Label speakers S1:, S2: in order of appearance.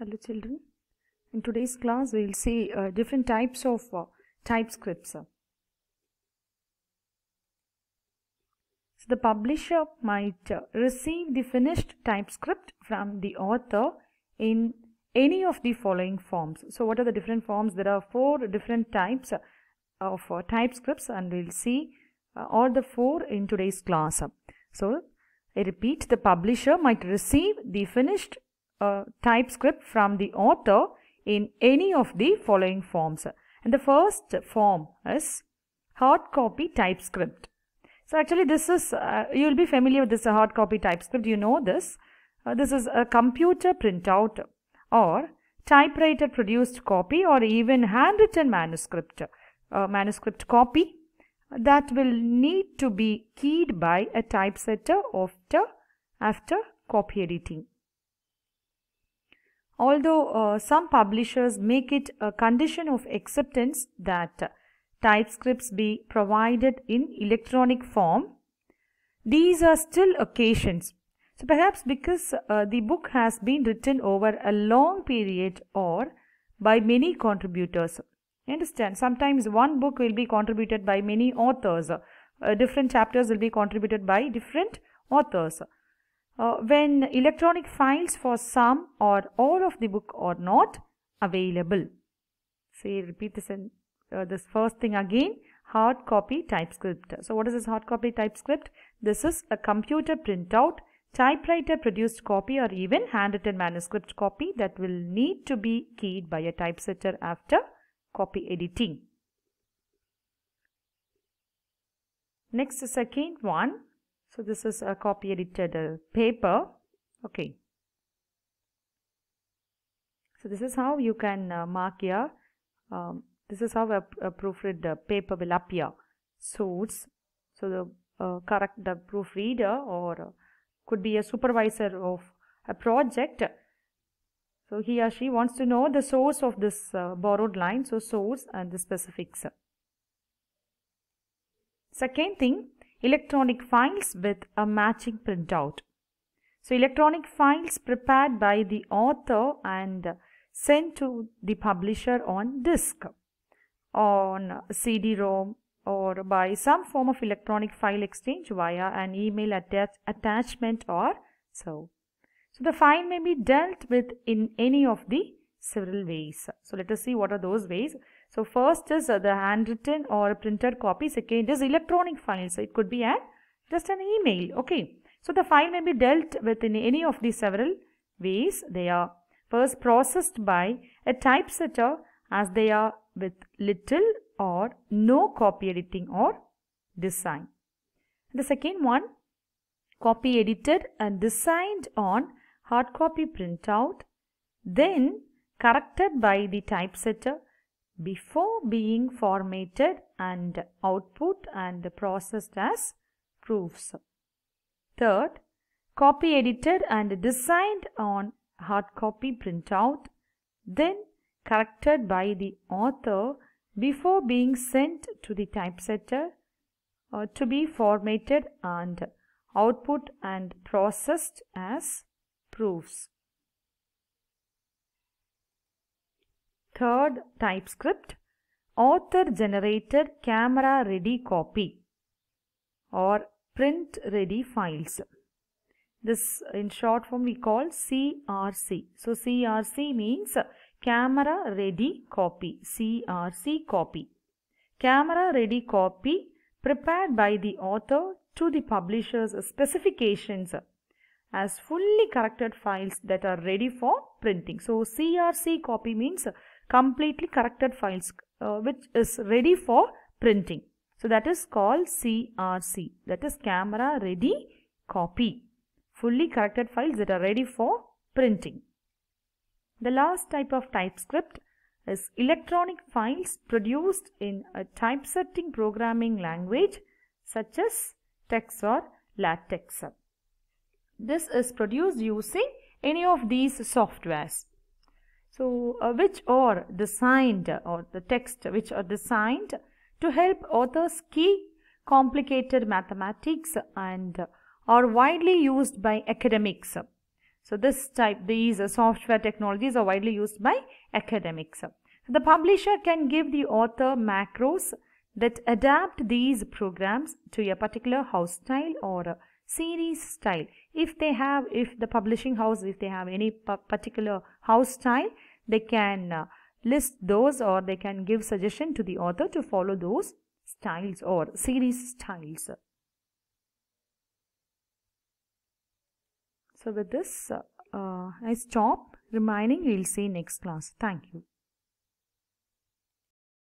S1: Hello children. In today's class we will see uh, different types of uh, typescripts. So the publisher might uh, receive the finished typescript from the author in any of the following forms. So what are the different forms? There are four different types of uh, typescripts and we will see uh, all the four in today's class. So I repeat the publisher might receive the finished uh, typescript from the author in any of the following forms. And the first form is hard copy typescript. So actually this is, uh, you will be familiar with this uh, hard copy typescript, you know this. Uh, this is a computer printout or typewriter produced copy or even handwritten manuscript, uh, manuscript copy that will need to be keyed by a typesetter after, after copy editing. Although uh, some publishers make it a condition of acceptance that uh, typescripts be provided in electronic form, these are still occasions. So perhaps because uh, the book has been written over a long period or by many contributors. You understand? Sometimes one book will be contributed by many authors. Uh, different chapters will be contributed by different authors. Uh, when electronic files for some or all of the book are not available. Say, repeat this uh, this first thing again, hard copy typescript. So what is this hard copy typescript? This is a computer printout, typewriter produced copy or even handwritten manuscript copy that will need to be keyed by a typesetter after copy editing. Next, second one. So this is a copy edited uh, paper. Okay. So this is how you can uh, mark here. Um, this is how a, a proofread uh, paper will appear. Source. So the uh, correct the proofreader or uh, could be a supervisor of a project. So he or she wants to know the source of this uh, borrowed line. So source and the specifics. Second thing, electronic files with a matching printout. So electronic files prepared by the author and sent to the publisher on disk, on CD-ROM or by some form of electronic file exchange via an email attach attachment or so. So the file may be dealt with in any of the several ways. So let us see what are those ways. So first is uh, the handwritten or printed copy. Second is electronic files. So it could be an just an email. Okay. So the file may be dealt with in any of these several ways. They are first processed by a typesetter as they are with little or no copy editing or design. The second one copy edited and designed on hard copy printout then corrected by the typesetter before being formatted and output and processed as proofs. Third, copy edited and designed on hard copy printout, then corrected by the author before being sent to the typesetter uh, to be formatted and output and processed as proofs. Third typescript author generated camera ready copy or print ready files. This in short form we call CRC. So CRC means camera ready copy. CRC copy. Camera ready copy prepared by the author to the publisher's specifications as fully corrected files that are ready for printing. So CRC copy means completely corrected files uh, which is ready for printing. So that is called CRC that is camera ready copy. Fully corrected files that are ready for printing. The last type of typescript is electronic files produced in a typesetting programming language such as TeX or LaTeX. This is produced using any of these softwares. So, uh, which are designed or the text which are designed to help authors key complicated mathematics and are widely used by academics. So this type, these software technologies are widely used by academics. So, The publisher can give the author macros that adapt these programs to a particular house style or a series style. If they have, if the publishing house, if they have any particular house style, they can uh, list those or they can give suggestion to the author to follow those styles or series styles. So with this, uh, I stop remaining. We'll see next class. Thank you.